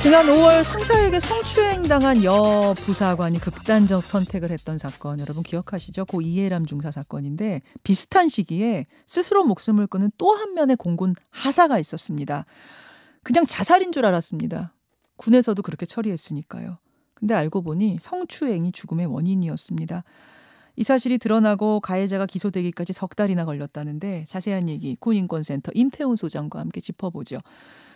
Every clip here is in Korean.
지난 5월 상사에게 성추행당한 여 부사관이 극단적 선택을 했던 사건 여러분 기억하시죠? 고 이해람 중사 사건인데 비슷한 시기에 스스로 목숨을 끊은 또 한 면의 공군 하사가 있었습니다. 그냥 자살인 줄 알았습니다. 군에서도 그렇게 처리했으니까요. 근데 알고 보니 성추행이 죽음의 원인이었습니다. 이 사실이 드러나고 가해자가 기소되기까지 석 달이나 걸렸다는데 자세한 얘기 군인권센터 임태훈 소장과 함께 짚어보죠.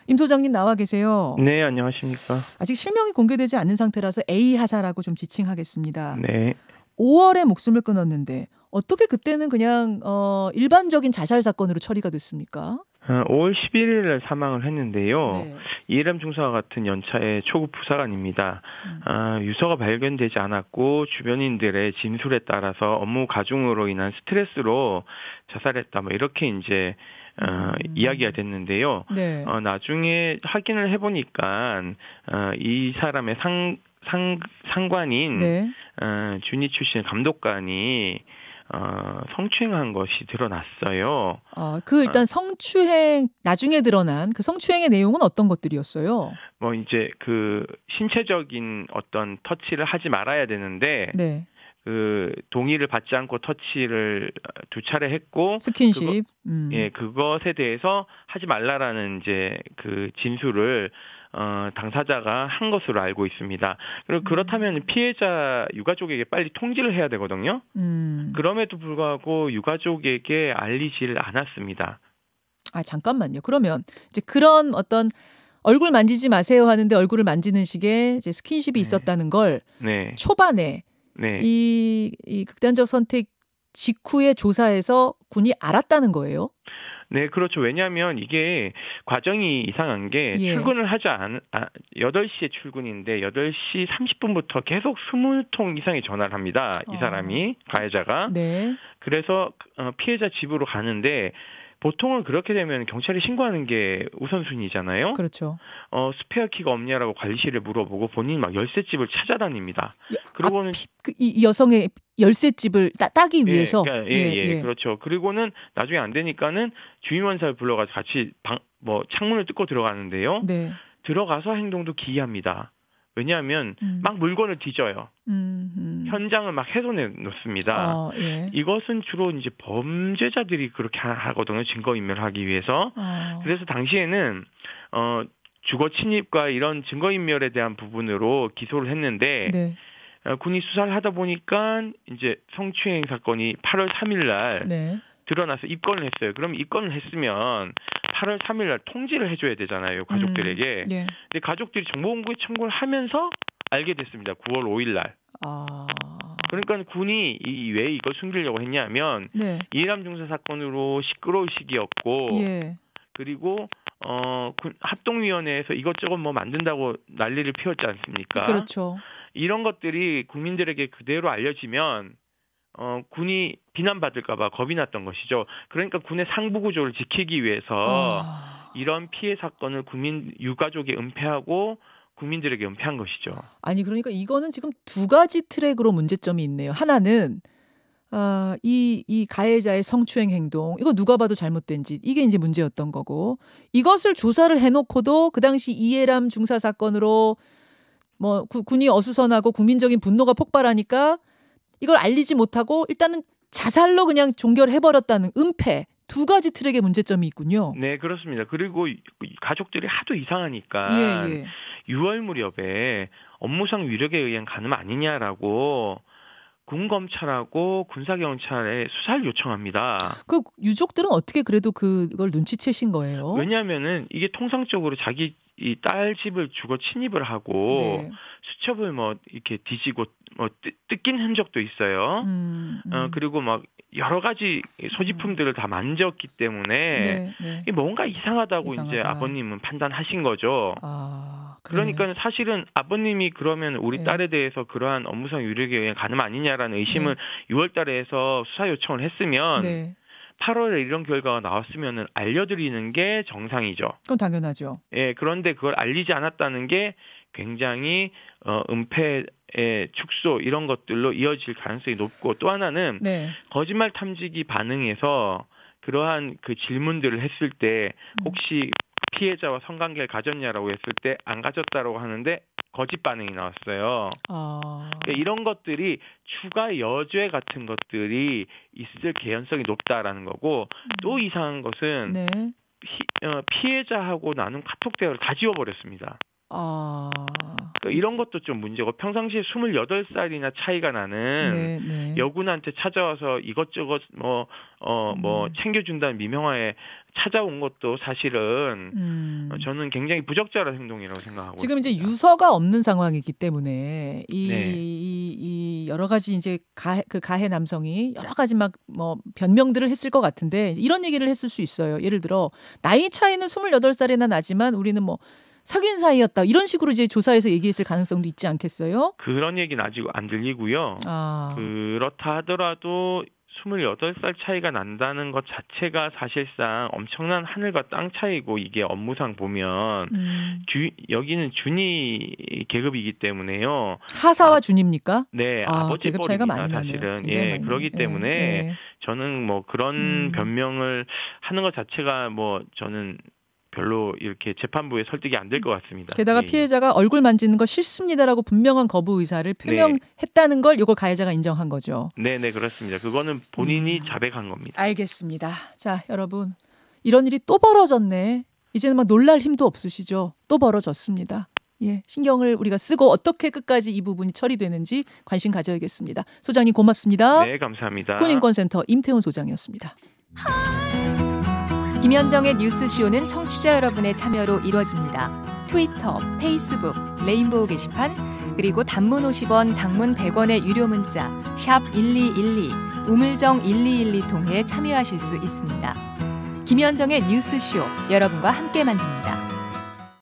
임 소장님 나와 계세요. 네, 안녕하십니까. 아직 실명이 공개되지 않은 상태라서 A 하사라고 좀 지칭하겠습니다. 네. 5월에 목숨을 끊었는데 어떻게 그때는 그냥 어, 일반적인 자살 사건으로 처리가 됐습니까? 어, 5월 11일 사망을 했는데요. 네. 이해람 중사와 같은 연차의 초급 부사관입니다. 음. 아, 유서가 발견되지 않았고 주변인들의 진술에 따라서 업무 가중으로 인한 스트레스로 자살했다. 뭐 이렇게 이제 어, 음. 이야기가 됐는데요. 네. 어, 나중에 확인을 해보니까 어, 이 사람의 상, 상 상관인 네. 어, 준이 출신 감독관이 어, 성추행한 것이 드러났어요. 어, 그 일단 성추행 나중에 드러난 그 성추행의 내용은 어떤 것들이었어요? 뭐 이제 그 신체적인 어떤 터치를 하지 말아야 되는데 네. 그 동의를 받지 않고 터치를 두 차례 했고 스킨십. 음. 예 그것에 대해서 하지 말라라는 이제 그 진술을 어 당사자가 한 것으로 알고 있습니다. 그리고 그렇다면 피해자 유가족에게 빨리 통지를 해야 되거든요. 음. 그럼에도 불구하고 유가족에게 알리질 않았습니다. 아 잠깐만요. 그러면 이제 그런 어떤 얼굴 만지지 마세요 하는데 얼굴을 만지는 식의 이제 스킨십이 네. 있었다는 걸 네, 초반에 네, 이, 이 극단적 선택 직후에 조사해서 군이 알았다는 거예요. 네, 그렇죠. 왜냐하면 이게 과정이 이상한 게 예. 출근을 하지 않, 아, 8시에 출근인데 8시 30분부터 계속 20통 이상의 전화를 합니다. 이 어. 사람이, 가해자가. 네. 그래서 어, 피해자 집으로 가는데 보통은 그렇게 되면 경찰에 신고하는 게 우선순위잖아요. 그렇죠. 어, 스페어 키가 없냐라고 관리실에 물어보고 본인이 막 열쇠집을 찾아다닙니다. 야, 그러고는 아, 피- 그, 이, 이 여성의 열쇠집을 따, 따기 위해서. 예, 그러니까 예, 예, 그렇죠. 그리고는 나중에 안 되니까는 주임원사를 불러가서 같이 방, 뭐 창문을 뚫고 들어가는데요. 네. 들어가서 행동도 기이합니다. 왜냐하면 음. 막 물건을 뒤져요. 음, 음. 현장을 막 훼손해 놓습니다. 어, 예. 이것은 주로 이제 범죄자들이 그렇게 하- 하거든요. 증거 인멸하기 위해서. 어. 그래서 당시에는 어 주거 침입과 이런 증거 인멸에 대한 부분으로 기소를 했는데 네. 어, 군이 수사를 하다 보니까 이제 성추행 사건이 8월 3일 날 네. 드러나서 입건을 했어요. 그럼 입건을 했으면 8월 3일 날 통지를 해줘야 되잖아요. 가족들에게. 예. 근데 가족들이 정보공개 청구를 하면서 알게 됐습니다. 9월 5일 날. 아. 그러니까 군이 이, 왜 이걸 숨기려고 했냐면 네. 이해람 중사 사건으로 시끄러울 시기였고 예. 그리고 어 군- 합동위원회에서 이것저것 뭐 만든다고 난리를 피웠지 않습니까? 그렇죠. 이런 것들이 국민들에게 그대로 알려지면 어 군이 비난받을까봐 겁이 났던 것이죠. 그러니까 군의 상부 구조를 지키기 위해서 아. 이런 피해 사건을 국민 유가족에 은폐하고 국민들에게 은폐한 것이죠. 아니 그러니까 이거는 지금 두 가지 트랙으로 문제점이 있네요. 하나는 아, 이, 이 가해자의 성추행 행동, 이거 누가 봐도 잘못된 짓, 이게 이제 문제였던 거고, 이것을 조사를 해놓고도 그 당시 이해람 중사 사건으로 뭐 구- 군이 어수선하고 국민적인 분노가 폭발하니까 이걸 알리지 못하고 일단은 자살로 그냥 종결해버렸다는 은폐, 두 가지 트랙의 문제점이 있군요. 네 그렇습니다. 그리고 가족들이 하도 이상하니까 예, 예. 6월 무렵에 업무상 위력에 의한 간음 아니냐라고 군 검찰하고 군사 경찰에 수사를 요청합니다. 그 유족들은 어떻게 그래도 그걸 눈치채신 거예요? 왜냐하면은 이게 통상적으로 자기 이 딸 집을 주거 침입을 하고 네. 수첩을 뭐 이렇게 뒤지고 뭐 뜯- 뜯긴 흔적도 있어요. 음, 음. 어 그리고 막 여러 가지 소지품들을 다 만졌기 때문에 네, 네. 이 뭔가 이상하다고 이제 이상하다. 아버님은 판단하신 거죠. 아. 그러니까 사실은 아버님이 그러면 우리 네. 딸에 대해서 그러한 업무상 유력에 의한 가늠 아니냐라는 의심을 6월달에 해서 수사 요청을 했으면 네. 8월에 이런 결과가 나왔으면 알려드리는 게 정상이죠. 그건 당연하죠. 예, 그런데 그걸 알리지 않았다는 게 굉장히 어, 은폐의 축소 이런 것들로 이어질 가능성이 높고 또 하나는 네. 거짓말 탐지기 반응에서 그러한 그 질문들을 했을 때 혹시 피해자와 성관계를 가졌냐라고 했을 때 안 가졌다라고 하는데 거짓 반응이 나왔어요. 아. 그러니까 이런 것들이 추가 여죄 같은 것들이 있을 개연성이 높다라는 거고 또 이상한 것은 네. 피, 어, 피해자하고 나눈 카톡 대화를 다 지워버렸습니다. 아. 그러니까 이런 것도 좀 문제고 평상시에 28살이나 차이가 나는 네, 네. 여군한테 찾아와서 이것저것 뭐 어 뭐 음. 챙겨준다는 미명하에 찾아온 것도 사실은 음. 어, 저는 굉장히 부적절한 행동이라고 생각하고 지금 이제 있습니다. 유서가 없는 상황이기 때문에 이, 네. 이, 이 여러 가지 이제 가해, 그 가해 남성이 여러 가지 막 뭐 변명들을 했을 것 같은데 이런 얘기를 했을 수 있어요. 예를 들어 나이 차이는 28살이나 나지만 우리는 뭐 사귄 사이였다. 이런 식으로 이제 조사에서 얘기했을 가능성도 있지 않겠어요? 그런 얘기는 아직 안 들리고요. 아. 그렇다 하더라도 28살 차이가 난다는 것 자체가 사실상 엄청난 하늘과 땅 차이고 이게 업무상 보면 음. 주, 여기는 준이 계급이기 때문에요. 하사와 준입니까? 네, 아, 아, 버지 계급 차이가 많이. 사실은. 예, 많이 그러기 나네요. 때문에 예, 예. 저는 뭐 그런 음. 변명을 하는 것 자체가 뭐 저는 별로 이렇게 재판부에 설득이 안 될 것 같습니다. 게다가 예, 예. 피해자가 얼굴 만지는 거 싫습니다라고 분명한 거부 의사를 표명했다는 걸 이걸 가해자가 인정한 거죠. 네, 네, 그렇습니다. 그거는 본인이 음. 자백한 겁니다. 알겠습니다. 자, 여러분. 이런 일이 또 벌어졌네. 이제는 막 놀랄 힘도 없으시죠? 또 벌어졌습니다. 예, 신경을 우리가 쓰고 어떻게 끝까지 이 부분이 처리되는지 관심 가져야겠습니다. 소장님 고맙습니다. 네, 감사합니다. 군인권센터 임태훈 소장이었습니다. 김현정의 뉴스쇼는 청취자 여러분의 참여로 이루어집니다. 트위터, 페이스북, 레인보우 게시판, 그리고 단문 50원, 장문 100원의 유료 문자 샵 1212, 우물정 1212 통해 참여하실 수 있습니다. 김현정의 뉴스쇼 여러분과 함께 만듭니다.